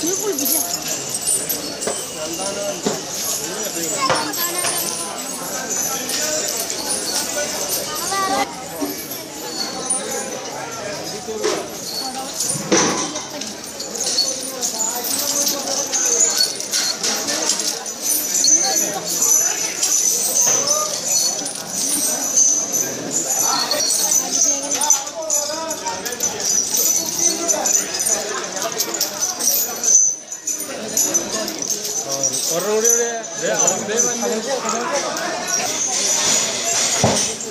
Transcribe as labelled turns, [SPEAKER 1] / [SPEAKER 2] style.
[SPEAKER 1] 불불 미쳐. और